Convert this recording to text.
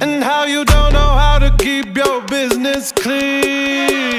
and how you don't know how to keep your business clean.